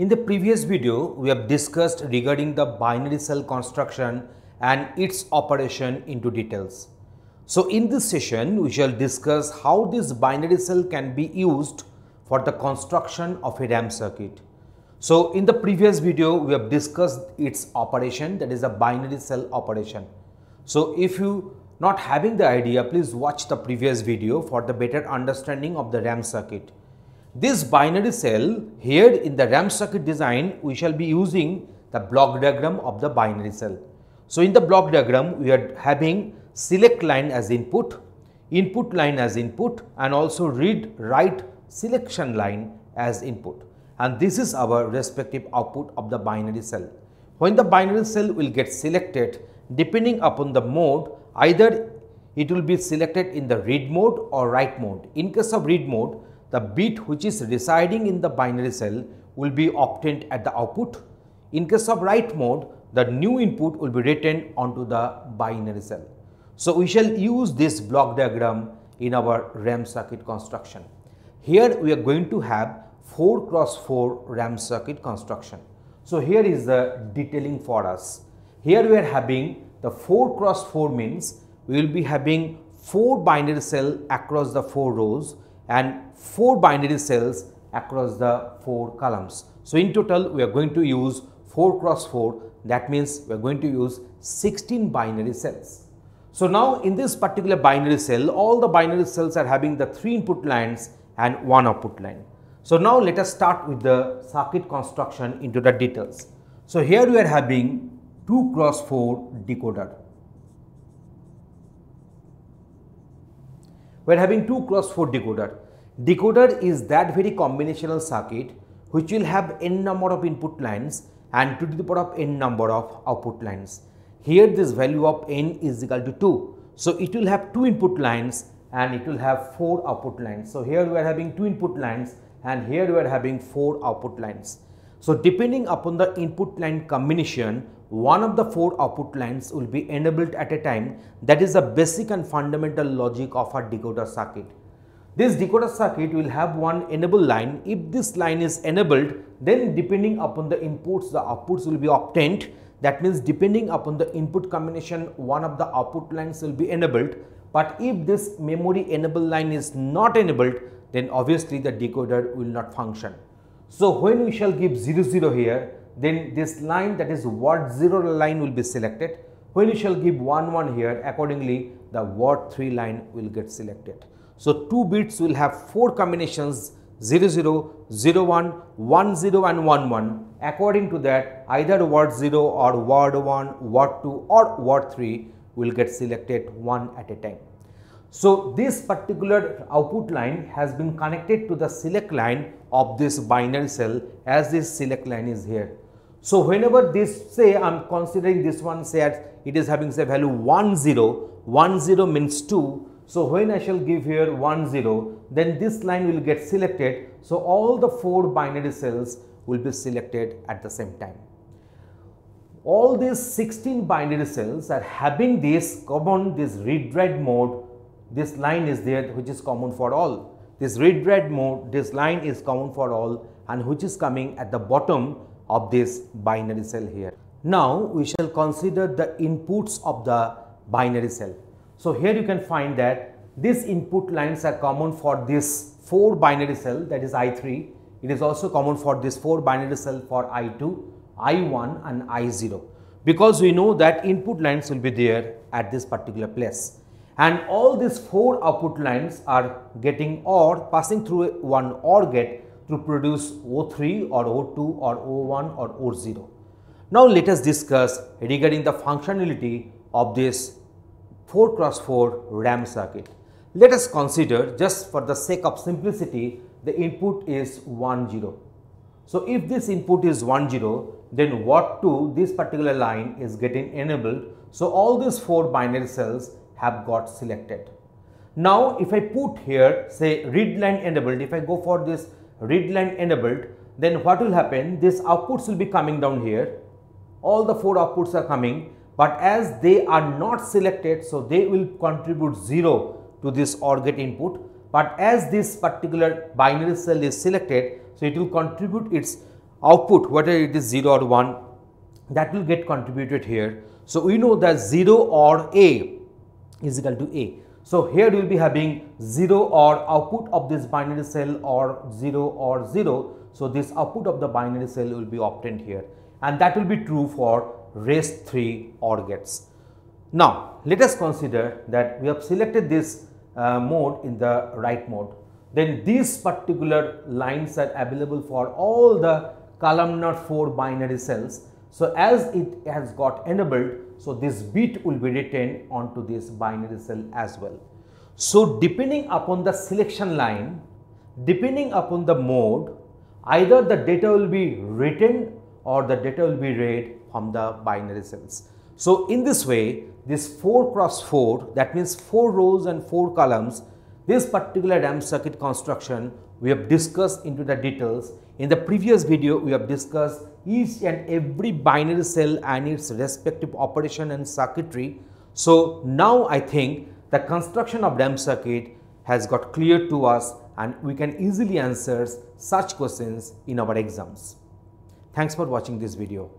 In the previous video, we have discussed regarding the binary cell construction and its operation into details. So in this session, we shall discuss how this binary cell can be used for the construction of a RAM circuit. So in the previous video, we have discussed its operation that is a binary cell operation. So if you not having the idea, please watch the previous video for the better understanding of the RAM circuit. This binary cell here in the RAM circuit design, we shall be using the block diagram of the binary cell. So in the block diagram, we are having select line as input, input line as input and also read write selection line as input and this is our respective output of the binary cell. When the binary cell will get selected depending upon the mode either it will be selected in the read mode or write mode. In case of read mode the bit which is residing in the binary cell will be obtained at the output. In case of write mode, the new input will be written onto the binary cell. So, we shall use this block diagram in our RAM circuit construction. Here we are going to have 4 cross 4 RAM circuit construction. So, here is the detailing for us. Here we are having the 4 cross 4 means we will be having 4 binary cell across the 4 rows and 4 binary cells across the 4 columns. So, in total we are going to use 4 cross 4 that means we are going to use 16 binary cells. So, now in this particular binary cell all the binary cells are having the 3 input lines and 1 output line. So, now let us start with the circuit construction into the details. So, here we are having 2 cross 4 decoder. We are having 2 cross 4 decoder. Decoder is that very combinational circuit which will have n number of input lines and 2 to the power of n number of output lines. Here this value of n is equal to 2. So, it will have 2 input lines and it will have 4 output lines. So, here we are having 2 input lines and here we are having 4 output lines. So, depending upon the input line combination, one of the 4 output lines will be enabled at a time that is the basic and fundamental logic of our decoder circuit. This decoder circuit will have one enable line. If this line is enabled, then depending upon the inputs, the outputs will be obtained. That means depending upon the input combination, one of the output lines will be enabled. But if this memory enable line is not enabled, then obviously the decoder will not function. So when we shall give 0 0 here, then this line that is word 0 line will be selected. When you shall give 1 1 here, accordingly the word 3 line will get selected. So, 2 bits will have 4 combinations 0 0, 0 1, 1 0 and 1 1. According to that either word 0 or word 1, word 2 or word 3 will get selected one at a time. So, this particular output line has been connected to the select line of this binary cell as this select line is here. So, whenever this say I am considering this one say it is having say value 1 0, 1 0 means 2 so, when I shall give here 1 0 then this line will get selected. So, all the 4 binary cells will be selected at the same time. All these 16 binary cells are having this common this read write mode this line is there which is common for all. This read write mode this line is common for all and which is coming at the bottom of this binary cell here. Now, we shall consider the inputs of the binary cell. So, here you can find that these input lines are common for this 4 binary cell that is I3. It is also common for this 4 binary cell for I2, I1 and I0 because we know that input lines will be there at this particular place and all these 4 output lines are getting or passing through one OR gate to produce O3 or O2 or O1 or O0. Now let us discuss regarding the functionality of this 4 cross 4 RAM circuit. Let us consider just for the sake of simplicity the input is 1 0. So, if this input is 1 0 then what to this particular line is getting enabled. So, all these 4 binary cells have got selected. Now, if I put here say read line enabled if I go for this read line enabled then what will happen this outputs will be coming down here all the 4 outputs are coming but as they are not selected so they will contribute 0 to this OR gate input but as this particular binary cell is selected so it will contribute its output whether it is 0 or 1 that will get contributed here. So, we know that 0 or A is equal to A. So, here we will be having 0 or output of this binary cell or 0 or 0. So, this output of the binary cell will be obtained here and that will be true for rest 3 OR gates. Now, let us consider that we have selected this uh, mode in the write mode. Then these particular lines are available for all the columnar 4 binary cells. So, as it has got enabled, so this bit will be written onto this binary cell as well. So, depending upon the selection line, depending upon the mode, either the data will be written or the data will be read from the binary cells. So, in this way, this 4 cross 4 that means 4 rows and 4 columns this particular RAM circuit construction we have discussed into the details. In the previous video we have discussed each and every binary cell and its respective operation and circuitry. So now I think the construction of RAM circuit has got clear to us and we can easily answer such questions in our exams. Thanks for watching this video.